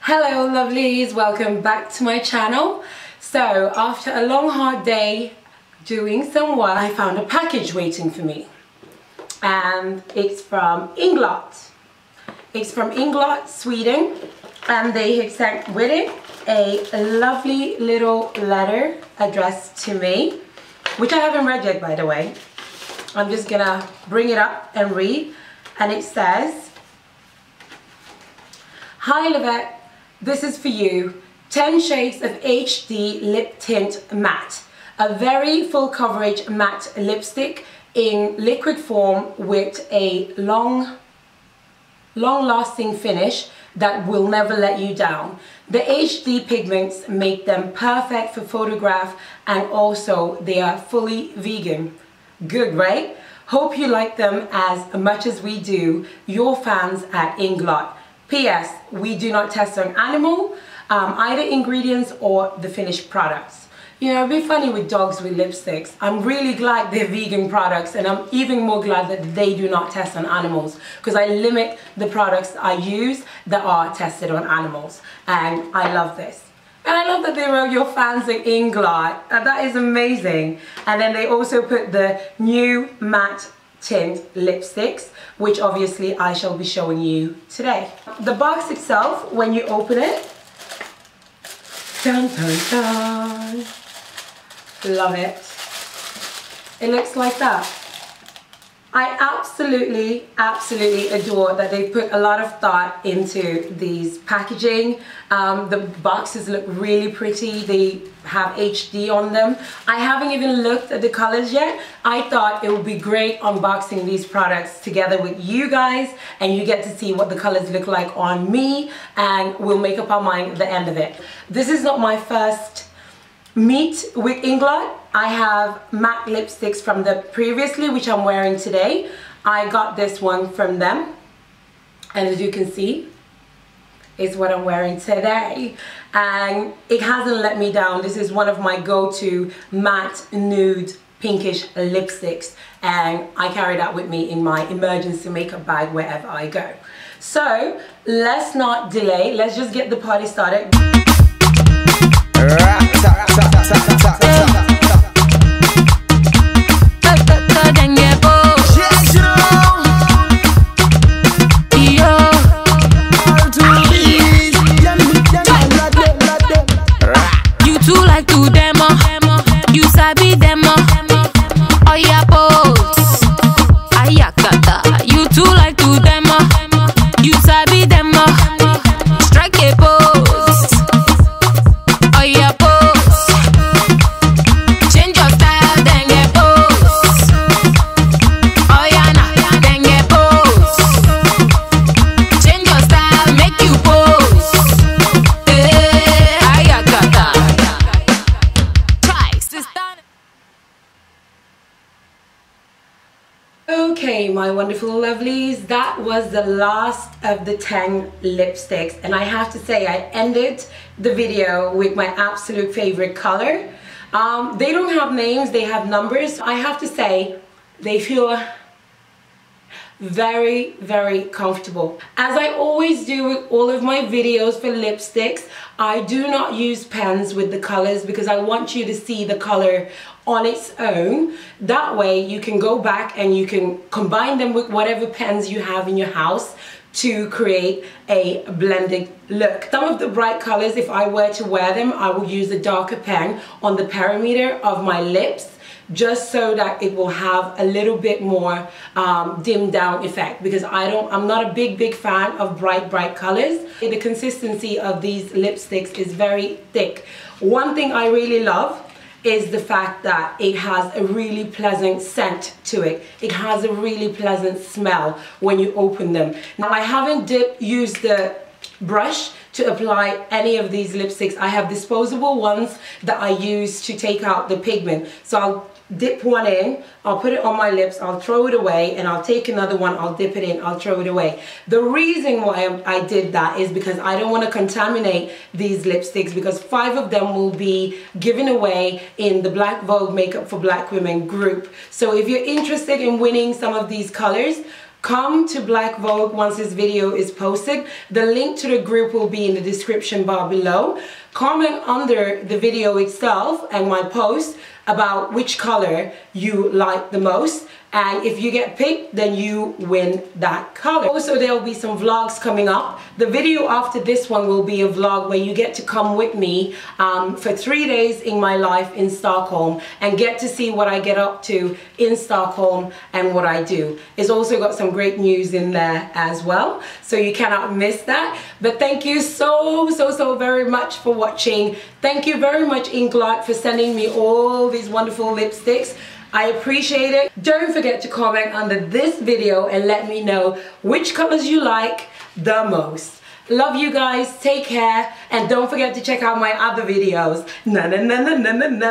Hello lovelies, welcome back to my channel. So after a long hard day doing some work, I found a package waiting for me. And it's from Inglot. It's from Inglot, Sweden. And they have sent with it a lovely little letter addressed to me, which I haven't read yet by the way. I'm just gonna bring it up and read. And it says, Hi Lovette, this is for you. 10 shades of HD lip tint matte. A very full coverage matte lipstick in liquid form with a long, long lasting finish that will never let you down. The HD pigments make them perfect for photograph and also they are fully vegan. Good, right? Hope you like them as much as we do, your fans at Inglot. P.S. We do not test on animal, um, either ingredients or the finished products. You know, it'd be funny with dogs with lipsticks. I'm really glad they're vegan products and I'm even more glad that they do not test on animals because I limit the products I use that are tested on animals and I love this. And I love that they wrote your fans at Inglot. That is amazing. And then they also put the new matte tint lipsticks, which obviously I shall be showing you today. The box itself, when you open it, dun dun dun, love it. It looks like that. I absolutely, absolutely adore that they put a lot of thought into these packaging. Um, the boxes look really pretty. They have HD on them. I haven't even looked at the colors yet. I thought it would be great unboxing these products together with you guys and you get to see what the colors look like on me and we'll make up our mind at the end of it. This is not my first meet with Inglot. I have matte lipsticks from the previously, which I'm wearing today. I got this one from them. And as you can see, is what I'm wearing today. And it hasn't let me down. This is one of my go-to matte nude pinkish lipsticks. And I carry that with me in my emergency makeup bag wherever I go. So let's not delay. Let's just get the party started. Rock, rock, rock, rock, rock. stop, stop. Okay, my wonderful lovelies, that was the last of the 10 lipsticks. And I have to say, I ended the video with my absolute favorite color. Um, they don't have names, they have numbers. I have to say, they feel very very comfortable. As I always do with all of my videos for lipsticks I do not use pens with the colors because I want you to see the color on its own. That way you can go back and you can combine them with whatever pens you have in your house to create a blended look. Some of the bright colors, if I were to wear them, I will use a darker pen on the perimeter of my lips just so that it will have a little bit more um, dimmed down effect because I don't, I'm not a big, big fan of bright, bright colors. The consistency of these lipsticks is very thick. One thing I really love is the fact that it has a really pleasant scent to it. It has a really pleasant smell when you open them. Now I haven't dip, used the brush to apply any of these lipsticks. I have disposable ones that I use to take out the pigment. So I'll dip one in, I'll put it on my lips, I'll throw it away, and I'll take another one, I'll dip it in, I'll throw it away. The reason why I did that is because I don't want to contaminate these lipsticks because five of them will be given away in the Black Vogue Makeup for Black Women group. So if you're interested in winning some of these colors, come to Black Vogue once this video is posted. The link to the group will be in the description bar below. Comment under the video itself and my post about which color you like the most. And if you get picked then you win that color. Also there will be some vlogs coming up. The video after this one will be a vlog where you get to come with me um, for three days in my life in Stockholm and get to see what I get up to in Stockholm and what I do. It's also got some great news in there as well so you cannot miss that. But thank you so so so very much for watching. Thank you very much Inglot for sending me all these wonderful lipsticks. I appreciate it. Don't forget to comment under this video and let me know which colors you like the most. Love you guys, take care, and don't forget to check out my other videos. Na na na na na na na.